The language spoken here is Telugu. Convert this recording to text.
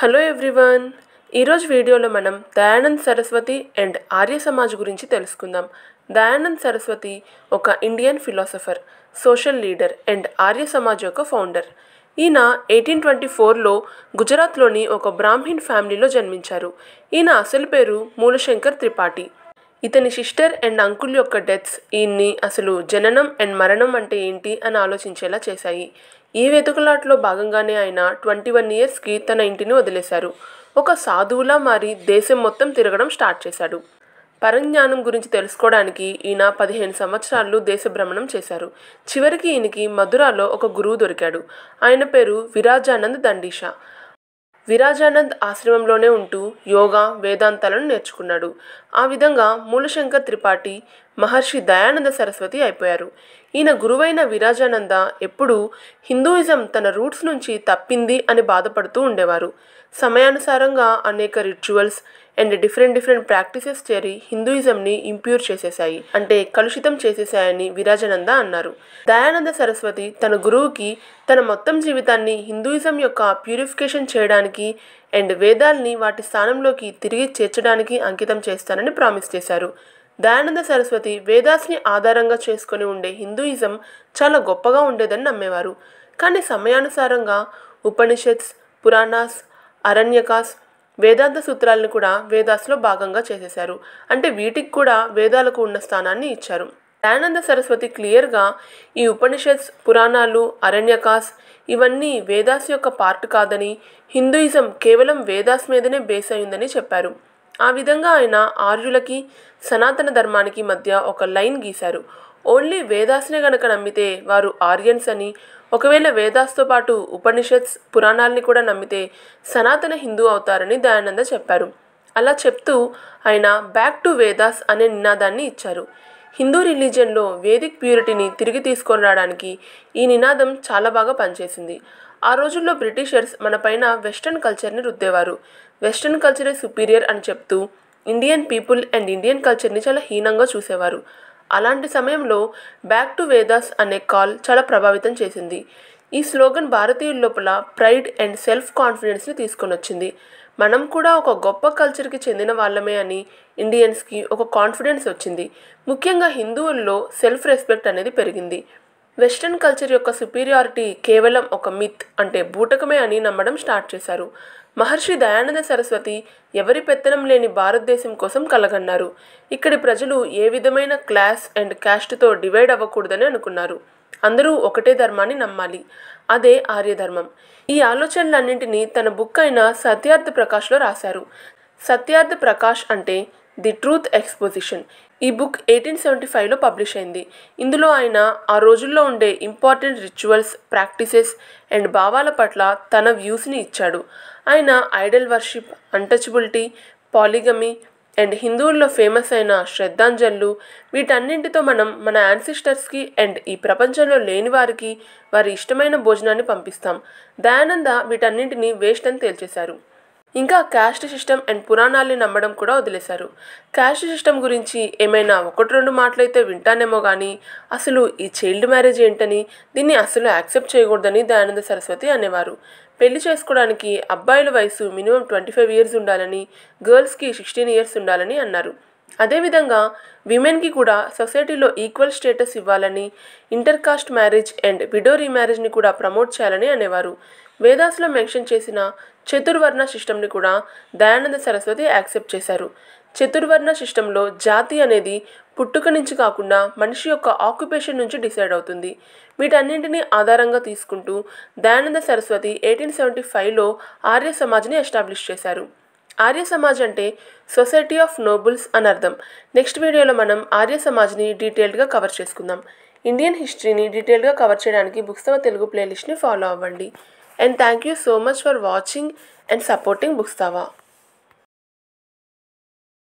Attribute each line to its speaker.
Speaker 1: Hello everyone. ఈరోజు వీడియోలో మనం దయానంద్ సరస్వతి అండ్ ఆర్య సమాజ్ గురించి తెలుసుకుందాం. దయానంద్ సరస్వతి ఒక Indian philosopher social leader and Arya Samaj యొక్క ఫౌండర్. ఈయన ఎయిటీన్ ట్వంటీ ఫోర్లో గుజరాత్లోని ఒక బ్రాహ్మిన్ ఫ్యామిలీలో జన్మించారు. ఈయన అసలు పేరు మూలశంకర్ త్రిపాఠి. ఇతని సిస్టర్ అండ్ అంకుల్ యొక్క డెత్స్ ఈయన్ని అసలు జననం అండ్ మరణం అంటే ఏంటి అని ఆలోచించేలా చేశాయి. ఈ వెతుకులాట్లో భాగంగానే ఆయన ట్వంటీ వన్ ఇయర్స్కి తన ఇంటిని వదిలేశారు. ఒక సాధువులా మారి దేశం మొత్తం తిరగడం స్టార్ట్ చేశాడు. పరంజ్ఞానం గురించి తెలుసుకోవడానికి ఈయన పదిహేను సంవత్సరాలు దేశ భ్రమణం చేశారు. చివరికి ఈయనకి మధురాలో ఒక గురువు దొరికాడు. ఆయన పేరు విరాజానంద్ దండీషా. విరాజానంద్ ఆశ్రమంలోనే ఉంటూ యోగా వేదాంతాలను నేర్చుకున్నాడు. ఆ విధంగా మూలశంకర్ త్రిపాఠి మహర్షి దయానంద సరస్వతి అయిపోయారు. ఈయన గురువైన విరాజానంద ఎప్పుడూ హిందూయిజం తన రూట్స్ నుంచి తప్పింది అని బాధపడుతూ ఉండేవారు. సమయానుసారంగా అనేక rituals and different different practices చేరి హిందూయిజంని ఇంప్యూర్ చేసేశాయి. అంటే కలుషితం చేసేశాయని విరాజానంద అన్నారు. దయానంద సరస్వతి తన గురువుకి తన మొత్తం జీవితాన్ని హిందూయిజం యొక్క ప్యూరిఫికేషన్ చేయడానికి అండ్ వేదాల్ని వాటి స్థానంలోకి తిరిగి చేర్చడానికి అంకితం చేస్తానని ప్రామిస్ చేశారు. దయానంద సరస్వతి వేదాస్ని ఆధారంగా చేసుకొని ఉండే హిందూయిజం చాలా గొప్పగా ఉండేదని నమ్మేవారు. కానీ సమయానుసారంగా ఉపనిషత్స్ పురాణాస్ అరణ్యకాస్ వేదాంత సూత్రాలను కూడా వేదాస్లో భాగంగా చేసేశారు. అంటే వీటికి కూడా వేదాలకు ఉన్న స్థానాన్ని ఇచ్చారు. దయానంద సరస్వతి క్లియర్గా ఈ ఉపనిషత్స్ పురాణాలు అరణ్యకాస్ ఇవన్నీ వేదాస్ యొక్క పార్ట్ కాదని హిందూయిజం కేవలం వేదాస్ మీదనే బేస్ అయిందని చెప్పారు. ఆ విధంగా ఆయన ఆర్యులకి సనాతన ధర్మానికి మధ్య ఒక లైన్ గీశారు. ఓన్లీ వేదాస్నే గనక నమ్మితే వారు ఆర్యన్స్ అని ఒకవేళ వేదాస్తో పాటు ఉపనిషత్స్ పురాణాల్ని కూడా నమ్మితే సనాతన హిందూ అవుతారని దయానంద చెప్పారు. అలా చెప్తూ ఆయన బ్యాక్ టు వేదాస్ అనే నినాదాన్ని ఇచ్చారు. హిందూ రిలీజియన్లో వేదిక్ ప్యూరిటీని తిరిగి తీసుకొని రావడానికి ఈ నినాదం చాలా బాగా పనిచేసింది. ఆ రోజుల్లో బ్రిటిషర్స్ మన పైన వెస్ట్రన్ కల్చర్ని రుద్దేవారు. వెస్ట్రన్ కల్చరే సుపీరియర్ అని చెప్తూ ఇండియన్ పీపుల్ అండ్ ఇండియన్ కల్చర్ని చాలా హీనంగా చూసేవారు. అలాంటి సమయంలో బ్యాక్ టు వేదాస్ అనే కాల్ చాలా ప్రభావితం చేసింది. ఈ స్లోగన్ భారతీయుల లోపల ప్రైడ్ అండ్ సెల్ఫ్ కాన్ఫిడెన్స్ని తీసుకొని వచ్చింది. మనం కూడా ఒక గొప్ప కల్చర్కి చెందిన వాళ్ళమే అని ఇండియన్స్కి ఒక కాన్ఫిడెన్స్ వచ్చింది. ముఖ్యంగా హిందువుల్లో సెల్ఫ్ రెస్పెక్ట్ అనేది పెరిగింది. వెస్ట్రన్ కల్చర్ యొక్క సుపీరియారిటీ కేవలం ఒక మిత్ అంటే బూటకమే అని నమ్మడం స్టార్ట్ చేశారు. మహర్షి దయానంద సరస్వతి ఎవరి పెత్తనం లేని భారతదేశం కోసం కలగన్నారు. ఇక్కడి ప్రజలు ఏ విధమైన క్లాస్ అండ్ క్యాస్ట్తో డివైడ్ అవ్వకూడదని అనుకున్నారు. అందరూ ఒకటే ధర్మాన్ని నమ్మాలి. అదే ఆర్యధర్మం. ఈ ఆలోచనలన్నింటినీ తన బుక్ అయిన సత్యార్థ ప్రకాష్లో రాశారు. సత్యార్థ ప్రకాష్ అంటే ది ట్రూత్ ఎక్స్పోజిషన్. ఈ బుక్ ఎయిటీన్ సెవెంటీ ఫైవ్లో పబ్లిష్ అయింది. ఇందులో ఆయన ఆ రోజుల్లో ఉండే ఇంపార్టెంట్ రిచువల్స్ ప్రాక్టీసెస్ అండ్ భావాల పట్ల తన వ్యూస్ని ఇచ్చాడు. ఆయన idol worship untouchability polygamy and హిందువుల్లో ఫేమస్ అయిన శ్రద్ధాంజలు వీటన్నింటితో మనం మన యాన్సిస్టర్స్కి అండ్ ఈ ప్రపంచంలో లేని వారికి వారి ఇష్టమైన భోజనాన్ని పంపిస్తాం. దయానంద వీటన్నింటినీ వేస్ట్ అని తేల్చేశారు. ఇంకా క్యాస్ట్ సిస్టమ్ అండ్ పురాణాల్ని నమ్మడం కూడా వదిలేశారు. క్యాస్ట్ సిస్టమ్ గురించి ఏమైనా ఒకటి రెండు మాటలైతే వింటానేమో కానీ అసలు ఈ చైల్డ్ మ్యారేజ్ ఏంటని దీన్ని అసలు యాక్సెప్ట్ చేయకూడదని దయానంద సరస్వతి అనేవారు. పెళ్ళి చేసుకోవడానికి అబ్బాయిల వయసు మినిమం ట్వంటీ ఫైవ్ ఇయర్స్ ఉండాలని గర్ల్స్కి సిక్స్టీన్ ఇయర్స్ ఉండాలని అన్నారు. అదేవిధంగా విమెన్కి కూడా సొసైటీలో ఈక్వల్ స్టేటస్ ఇవ్వాలని inter caste marriage and widow రీమ్యారేజ్ని కూడా ప్రమోట్ చేయాలని అనేవారు. వేదాస్లో మెన్షన్ చేసిన చతుర్వర్ణ సిస్టమ్ని కూడా దయానంద సరస్వతి యాక్సెప్ట్ చేశారు. చతుర్వర్ణ సిస్టంలో జాతి అనేది పుట్టుక నుంచి కాకుండా మనిషి యొక్క ఆక్యుపేషన్ నుంచి డిసైడ్ అవుతుంది. వీటన్నింటినీ ఆధారంగా తీసుకుంటూ దయానంద సరస్వతి ఎయిటీన్ సెవెంటీ ఫైవ్లో ఆర్య సమాజ్ని ఎస్టాబ్లిష్ చేశారు. ఆర్య సమాజ్ అంటే సొసైటీ ఆఫ్ నోబుల్స్ అని అర్థం. నెక్స్ట్ వీడియోలో మనం ఆర్య సమాజ్ని డీటెయిల్డ్గా కవర్ చేసుకుందాం. ఇండియన్ హిస్టరీని డీటెయిల్గా కవర్ చేయడానికి బుక్స్తవ తెలుగు ప్లేలిస్ట్ని ఫాలో అవ్వండి. and thank you so much for watching and supporting Bookstava.